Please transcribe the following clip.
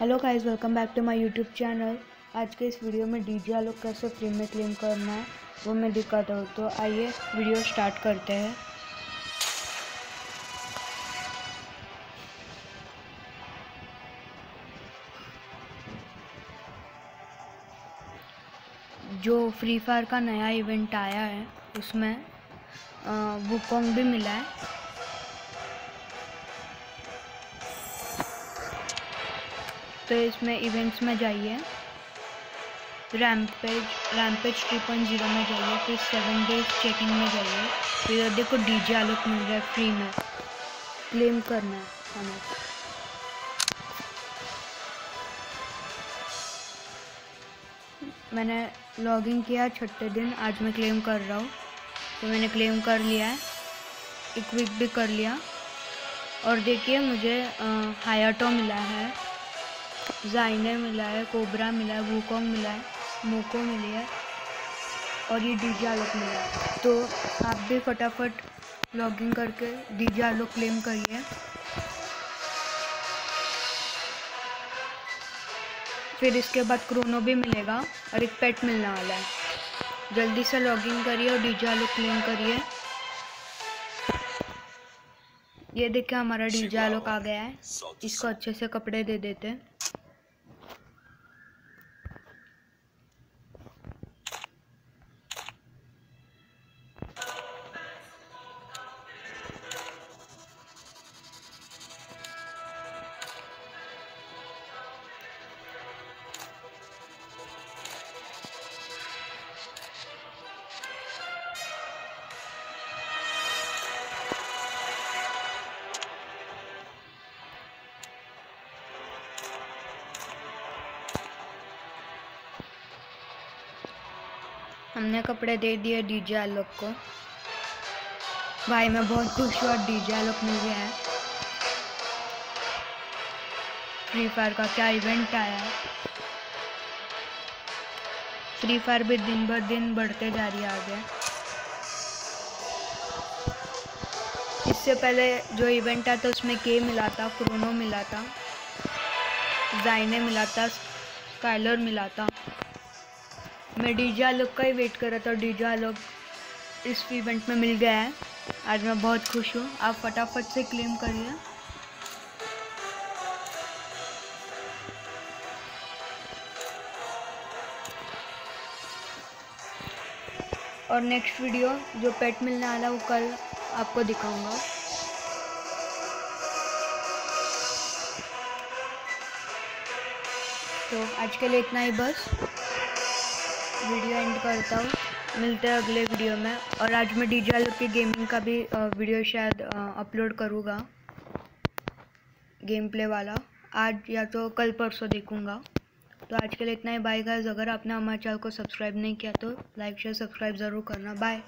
Hello guys welcome back to my YouTube channel आज के इस वीडियो में डीजे आलोक कैसे फ्री में क्लेम करना है, वो मैं दिखाता हूँ तो आइए वीडियो स्टार्ट करते हैं। जो फ्री फायर का नया इवेंट आया है, उसमें वुकोंग भी मिला है। तो इसमें इवेंट्स में जाइए। Rampage rampage three point zero में जाइए, फिर सेवन डेज़ चेकिंग में जाइए। फिर देखो डीजे आलोक मिल रहा है फ्री में। क्लेम करना है हमें मैंने लॉगिन किया छठे दिन, आज मैं क्लेम कर रहा हूँ। तो मैंने क्लेम कर लिया है। एक वीक भी कर लिया। और देखिए मुझे हायाटो मिला है। जाइनर मिला है, कोबरा मिला है, वूकोंग मिला है, मोको मिली है और ये डीजे आलोक मिला है। तो आप भी फटाफट लॉगिन करके डीजे आलोक क्लेम करिए। फिर इसके बाद क्रोनो भी मिलेगा और एक पेट मिलने वाला है। जल्दी से लॉगिन करिए और डीजे आलोक क्लेम करिए। ये देखिए हमारा डीजे आलोक आ गया है। इसको अच्छे से कपड़े दे देते हैं। हमने कपड़े दे दिए डीजे आलोक को। भाई, मैं बहुत खुश हुआ डीजे आलोक मिल गया है। फ्री फायर का क्या इवेंट आया? है फ्री फायर भी दिन ब दिन बढ़ते जा रही है आगे। इससे पहले जो इवेंट आया था, उसमें के मिला था क्रोनो मिला था जाइने मिला था स्काइलर मिला था। मैं डीजे आलोक का ही वेट कर रहा था। डीजे आलोक इस इवेंट में मिल गया है। आज मैं बहुत खुश हूँ। आप फटाफट से क्लेम करिए। और नेक्स्ट वीडियो जो पेट मिलने वाला वो कल आपको दिखाऊँगा। तो आज के लिए इतना ही बस। वीडियो एंड करता हूँ। मिलते हैं अगले वीडियो में। और आज मैं डी जे की गेमिंग का भी वीडियो शायद अपलोड करूँगा। गेम प्ले वाला। आज या तो कल परसों देखूँगा। तो आज के लिए इतना ही। बाय गाइस अगर आपने हमारे चैनल को सब्सक्राइब नहीं किया तो लाइक शेयर सब्सक्राइब ज़रूर करना। बाय